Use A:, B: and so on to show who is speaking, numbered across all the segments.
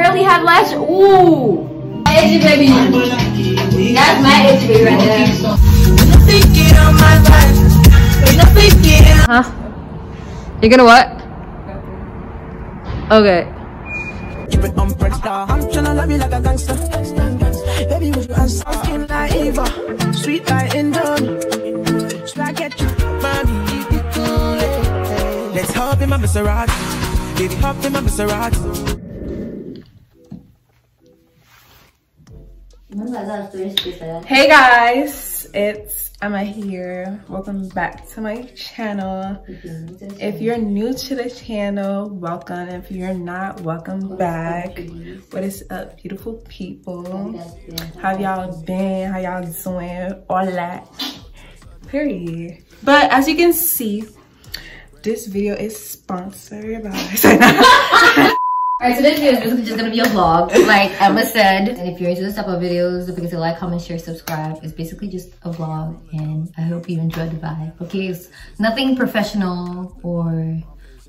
A: Barely have lash. Ooh. My itchy baby. That's my itchy baby right there. Huh? You're gonna what? Okay.
B: Keep it on Prince Star. I'm tryna love you like a gangster. Baby, would you answer? Skin like Eva, sweet like Indomie. Swag mommy, you be cool. Let's hop in my Maserati. Baby, hop in my Maserati.
C: Hey guys, it's Emma here. Welcome back to my channel. If you're new to the channel, welcome. If you're not, welcome back. What is up, beautiful people? How y'all been? How y'all doing? All that. Period. But as you can see, this video is sponsored by
A: Alright, so this video is basically just gonna be a vlog, like Emma said. And if you're into this type of videos, don't forget to like, comment, share, subscribe. It's basically just a vlog, and I hope you enjoy the vibe. Okay, it's nothing professional or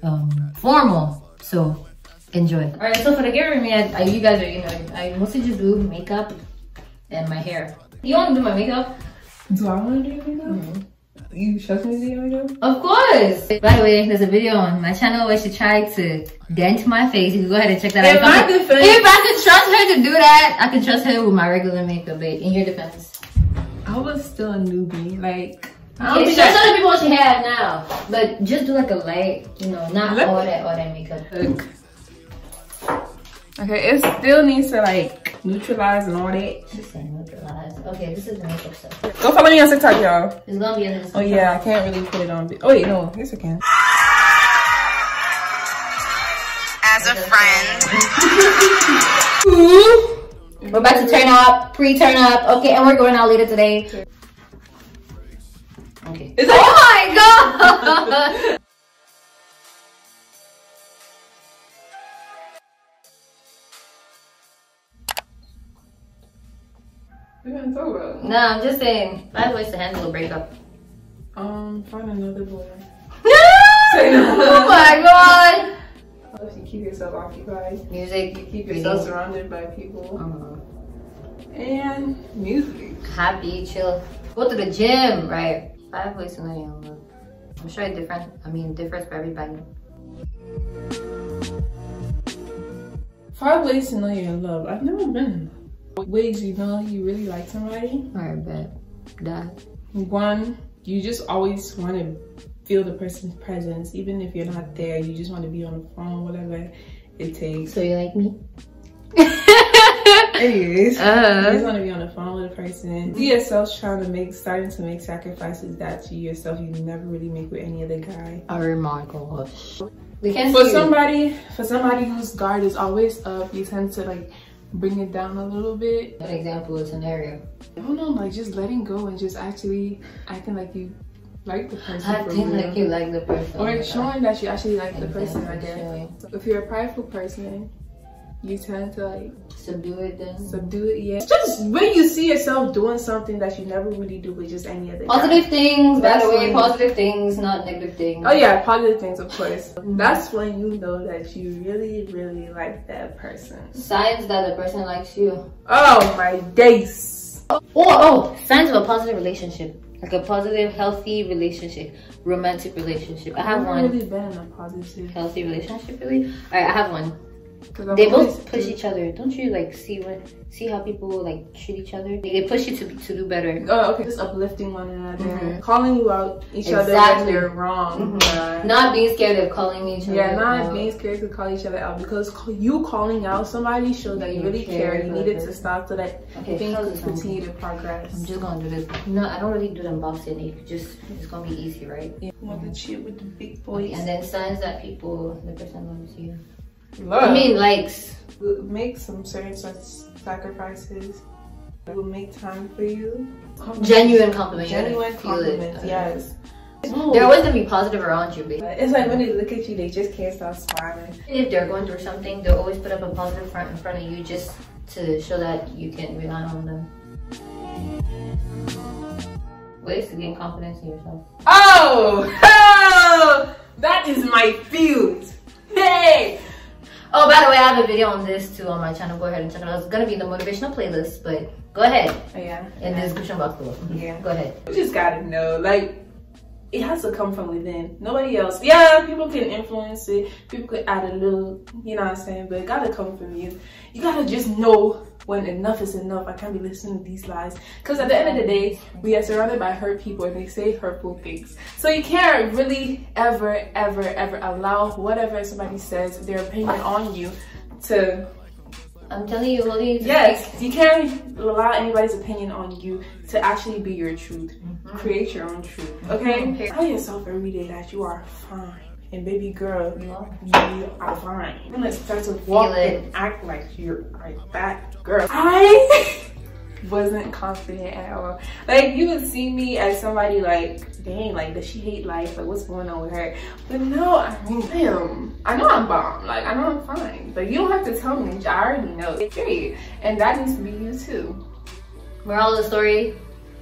A: um, formal, so enjoy. Alright, so for the hair me, I, I, you guys are, you know, I mostly just do makeup and my hair. You wanna do my makeup?
C: Do I want to do your makeup? You trust me to your makeup?
A: Of course! By the way, there's a video on my channel where she tried to dent my face. You can go ahead and check that out.
C: In
A: If I
C: defense-
A: if I could trust her to do that, I could trust her with my regular makeup, babe. In your defense.
C: I was still a newbie. Like, I don't
A: Okay,
C: think
A: show some people what she have now. But just do like a light, you know, not all that all that makeup.
C: Look. Okay, it still needs to like neutralize and all that.
A: She's saying neutralize. Okay, this is the makeup stuff.
C: Go follow me on TikTok, y'all.
A: It's gonna be in the this.
C: Oh yeah, I can't really put it on. Oh wait, no, yes I can.
D: as a friend.
A: We're about to turn up, pre-turn up. Okay, and we're going out later today. Okay.
C: Is
A: Oh my god!
C: We're gonna talk about.
A: no, I'm just saying. Five ways to handle a breakup.
C: Um, find another boy.
A: oh my god!
C: If you keep yourself occupied,
A: Music, you
C: keep
A: reading.
C: yourself surrounded by people,
A: Uh-huh.
C: and music.
A: happy, chill. Go to the gym, right? Five ways to know your love. I'm sure it different. I mean, differs for everybody.
C: Five ways to know you're in love. I've never been. Ways you know you really like somebody.
A: Alright, bet. That.
C: One, you just always want to feel the person's presence, even if you're not there. You just want to be on the phone, whatever it takes.
A: So you like me?
C: Anyways, you
A: Uh.
C: just want to be on the phone with a person. See yourself trying to make, starting to make sacrifices that you yourself you never really make with any other guy.
A: Oh my gosh.
C: For somebody, for somebody whose guard is always up, you tend to like bring it down a little bit.
A: An example, a scenario.
C: I don't know, like just letting go and just actually acting like you like the person.
A: Acting like you like the person.
C: Or showing that you actually like the person, I guess. If you're a prideful person, you tend to like
A: Subdue it then.
C: subdue it. Yeah, just when you see yourself doing something that you never really do with just any other. guy.
A: Positive things, by the way, positive things, not negative things.
C: Oh yeah, positive things, of course. That's when you know that you really, really like that person.
A: Signs that the person likes you.
C: Oh my days.
A: Oh, oh, signs of a positive relationship. Like a positive, healthy relationship. Romantic relationship. I have
C: I've
A: one.
C: never really been in a positive.
A: Healthy relationship, really? Alright, I have one.
C: 'Cause I've
A: They both push
C: do-
A: each other. Don't you like see when see how people like treat each other? They, they push you to to do better.
C: Oh, okay. Just uplifting one another,
A: Mhm.
C: calling you out each other
A: Exactly.
C: when you're wrong.
A: Mhm. Not being scared of calling each other.
C: Yeah, not
A: out.
C: being scared to call each other out because ca- you calling out somebody shows that you
A: You
C: really
A: care
C: care. You needed to stop so that
A: Okay,
C: things could continue to progress.
A: I'm just gonna do this. No, I don't really do the boxing. It just it's gonna be easy, right?
C: You want to cheat with the big
A: Okay,
C: boys.
A: and then signs that people the person loves you.
C: Love.
A: I mean likes.
C: Will make some certain sacrifices. It will make time for you.
A: Genuine compliment.
C: Genuine compliments.
A: Okay.
C: Uh, yes. Oh.
A: They're always gonna be positive around you, babe.
C: It's like when they look at you, they just can't stop smiling.
A: If they're going through something, they'll always put up a positive front in front of you just to show that you can rely on them. Ways to gain confidence in yourself.
C: Oh, oh, that is my field. Hey,
A: Oh, by the way, I have a video on this too on my channel. Go ahead and check it out. It's gonna be in the motivational playlist, but go ahead
C: Oh, yeah.
A: in the description box below.
C: Yeah. Mm-hmm.
A: Go ahead.
C: You just gotta know, like, it has to come from within. Nobody else. Yeah, people can influence it. People could add a little, you know what I'm saying? But it gotta come from you. You gotta just know when enough is enough. I can't be listening to these lies. Because at the end of the day, we are surrounded by hurt people and they say hurtful things. So you can't really ever, ever, ever allow whatever somebody says, their opinion on you, to
A: I'm telling you, holding you
C: Yes, you can't allow anybody's opinion on you to actually be your truth. Create your own truth. Okay?
A: Mhm.
C: Tell yourself every day that you are fine. And baby girl,
A: You are.
C: you are fine. You're gonna start to walk and act like you're like that girl. I wasn't confident at all. Like you would see me as somebody like, dang, like does she hate life? Like what's going on with her? But no, I mean, damn, I know I'm bomb. Like I know I'm fine. But you don't have to tell me. I already know. Period. And that needs to be you too.
A: Moral of the story: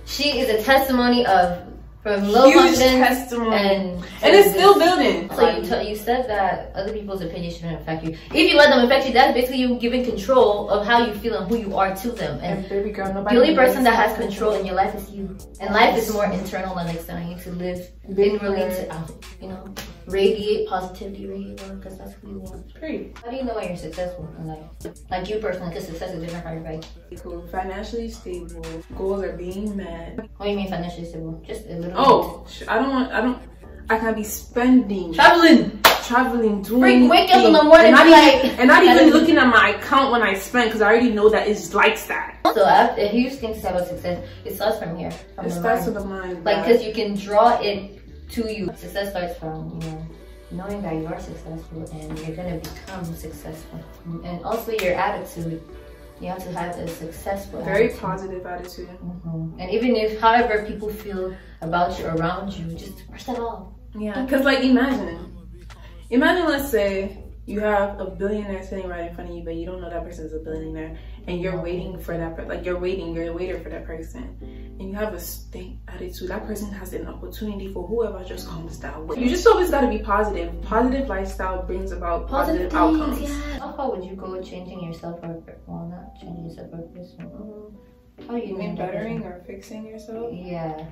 A: She is a testimony of from low
C: Huge testimony.
A: and
C: And it's still building.
A: So you, t- you said that other people's opinion shouldn't affect you. If you let them affect you, that's basically you giving control of how you feel and who you are to them. And
C: and baby girl, nobody.
A: the only person that has control in your life is you. And life is more internal than external. You need to live inwardly to out. You know, radiate positivity, radiate love, because that's who you want.
C: Period.
A: How do you know when you're successful in life? Like you personally, because success is different for everybody.
C: Cool. Financially stable. Goals are being met.
A: What do you mean financially stable? Just a little.
C: Oh, sh- I don't want. I don't. I can't be spending,
A: traveling.
C: traveling, doing.
A: Freak, wake up in the morning
C: and not
A: and be
C: even,
A: like-
C: and not even looking at my account when I spend because I already know that it's like that.
A: So after, a huge thing to say about success, it starts from here. From
C: It starts
A: mind.
C: with the mind.
A: like because you can draw it to you success starts from you know knowing that you are successful and you're gonna become successful and also your attitude you have to have a successful
C: very
A: attitude.
C: positive attitude.
A: Mhm. and even if however people feel about you around you just brush that off
C: Yeah, because like imagine, imagine let's say you have a billionaire sitting right in front of you, but you don't know that person is a billionaire, and you're waiting for that, like you're waiting, you're a waiter for that person, and you have a stink attitude. That person has an opportunity for whoever just comes that way. You just always got to be positive. Positive lifestyle brings about positive,
A: positive
C: outcomes.
A: yeah how far would you go changing yourself or well not changing yourself or mm-hmm. how do you
C: You mean
A: know
C: bettering or fixing yourself?
A: yeah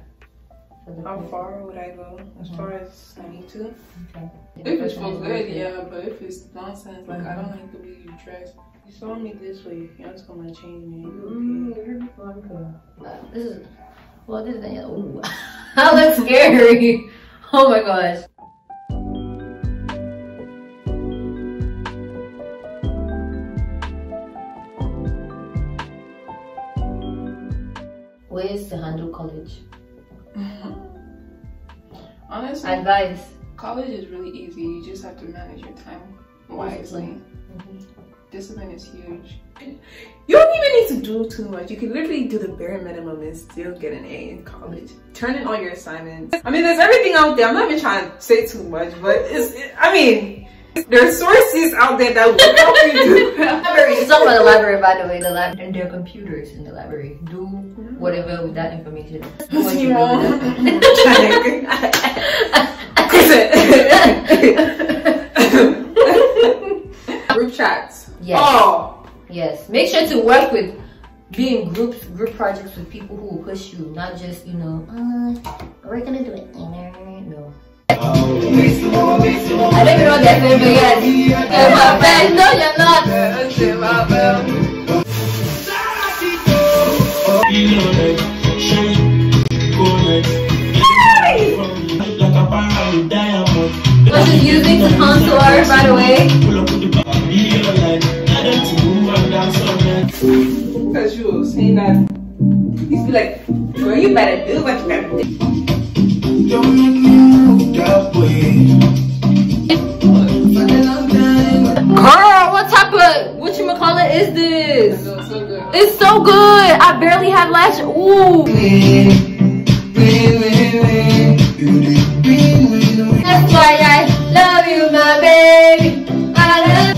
C: How far would I go? As mm-hmm. far as I need to?
A: Okay.
C: If it
A: person
C: feels good, yeah, but if it's nonsense, like I don't like the way you dress. You saw me this way, you're just gonna change me.
A: Mm,
C: Okay.
A: you're wonderful. Uh, This is well. This is Ooh, that looks scary. Oh my gosh. Ways to handle college.
C: Honestly,
A: Advice.
C: college is really easy. You just have to manage your time wisely. Discipline is huge. You don't even need to do too much. You can literally do the bare minimum and still get an A in college. Turn in all your assignments. I mean, there's everything out there. I'm not even trying to say too much, but it's. It, I mean, there's sources out there that will help you do.
A: Library. It's not about the library, by the way. The lab and their computers in the library. Do mm. whatever with that information. Do what you with.
C: Group chats.
A: Yes.
C: Oh,
A: Yes. Make sure to work with be in groups, group projects with people who will push you, not just you know. Uh, we're gonna do it later. No. I don't know that thing, but yes. My friend. No, you're not. What is using to contour right away?
C: Because you were saying that. You be like, girl, you better do what you gotta do.
A: Girl, what type of what you call it is this?
C: So, so good.
A: It's so good. I barely have lash. Ooh. That's why I love you, my baby. I love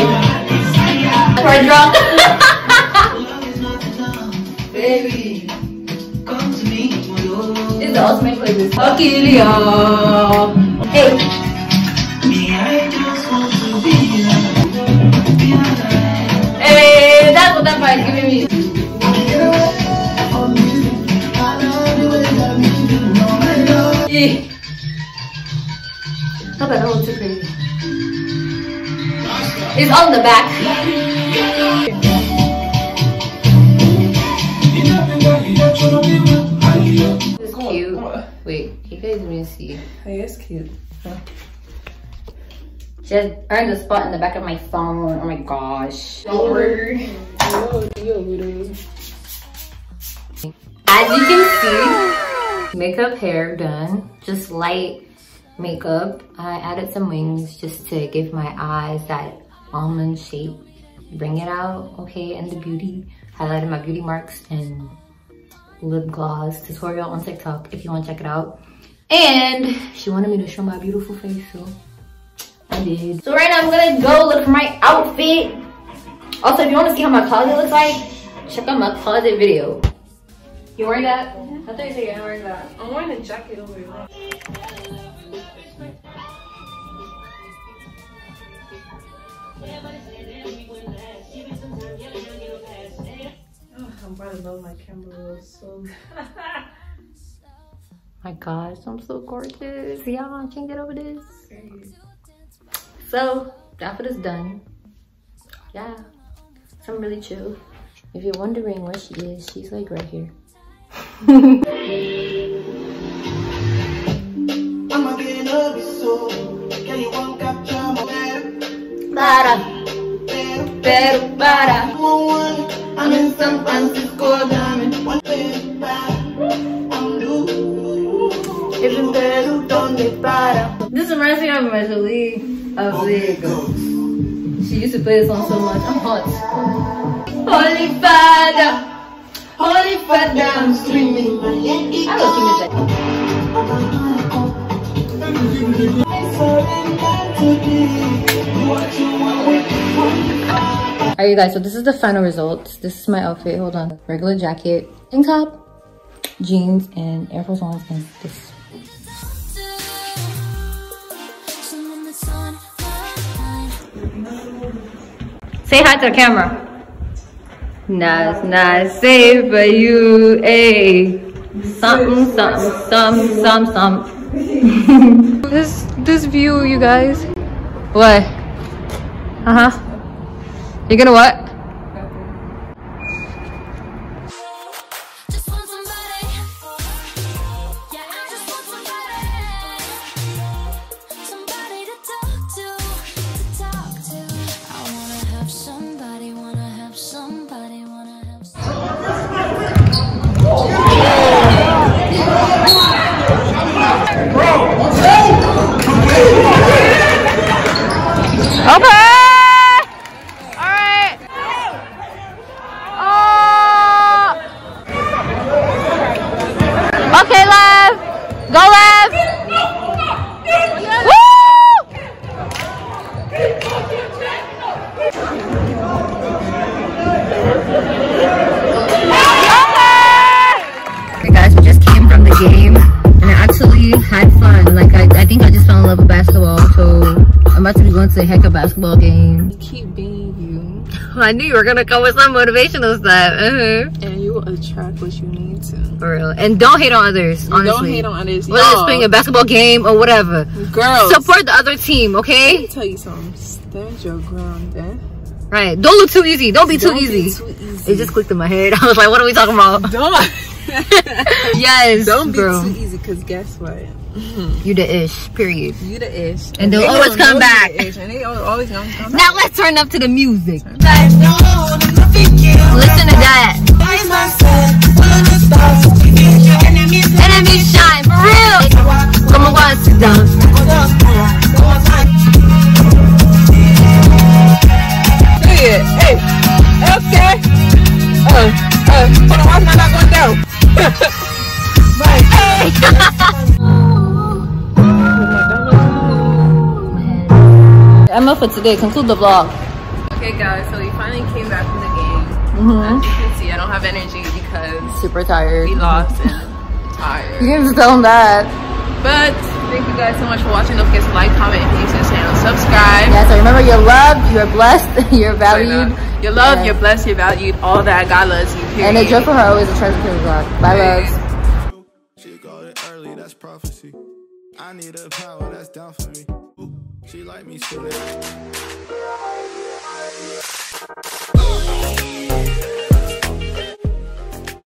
A: For drunk. Baby. This is the ultimate playlist. Akilia. Hey. Hey, that's what that part is giving me. Stop it, that was too crazy. It's on the back. It's cute. Wait, you guys didn't see.
C: Hey, it's cute.
A: She has earned a spot in the back of my phone. Oh my gosh.
C: Yo, weirdo.
A: As you can see, makeup hair done. Just light makeup. I added some wings just to give my eyes that almond shape. Bring it out, okay? And the beauty. Highlighted my beauty marks and lip gloss tutorial on TikTok if you want to check it out. And she wanted me to show my beautiful face, so I did. So right now I'm gonna go look for my outfit. Also, if you want to see how my closet looks like, check out my closet video. You wearing that? Mm-hmm. I thought you said you're wearing that.
C: I'm wearing a jacket over here. I'm about to love my camera roll so
A: My gosh, I'm so gorgeous. Y'all can't get over this. So, the outfit is done. Yeah. So I'm really chill. If you're wondering where she is, she's like right here.
B: I'ma up so Can you want capture my better,
A: Para,
B: better,
A: pero para.
B: One I'm in San Francisco, diamond One thing back I'm new Isn't there donde para
A: This reminds me of Majoli of Lego. She used to play this song so much. I'm hot. Holy Father,
B: Holy Father, I'm screaming my Yankee
A: I love music. Alright you guys, so this is the final result. This is my outfit. Hold on. Regular jacket, tank top, jeans, and Air Force Ones and this. Say hi to the camera. Nice, nice, say for you, a something, something, something, something, something. this, this view, you guys. What? Uh huh. You're gonna what?
C: Keep being you
A: I knew you were gonna come with some motivational stuff. Uh-huh.
C: and you will attract what you need to.
A: For real. And don't hate on others, honestly.
C: Don't hate on others.
A: Whether it's playing a basketball game or whatever.
C: girls.
A: Support the other team, okay?
C: Let me tell you something. Stand your ground, eh?
A: Right. Don't look too easy. Don't be too
C: Don't be
A: easy.
C: too easy.
A: It just clicked in my head. I was like, what are we talking about?
C: Don't.
A: yes,
C: Don't be
A: bro.
C: too easy, cause guess what? Mm-hmm.
A: You the ish, period.
C: You the ish.
A: And they'll
C: they
A: always come back.
C: the ish, and they always gonna come back.
A: Now let's turn up to the music. Listen to that. For today. Conclude the vlog.
C: Okay, guys, so we finally came back from the game.
A: Mm-hmm.
C: As you can see, I don't have energy because
A: Super tired.
C: we lost and tired.
A: You can just tell them that.
C: But thank you guys so much for watching. Don't forget to like, comment, and use this channel. Subscribe.
A: Yeah, so remember you're loved, you're blessed, you're valued.
C: You're loved,
A: Yeah.
C: you're blessed, you're valued, all that. God loves you.
A: And a
C: period.
A: joke for her always a treasure to the vlog. Bye,
C: Period.
A: loves.
E: She got it early, that's prophecy. I need a power, that's down for me. She like me sooner.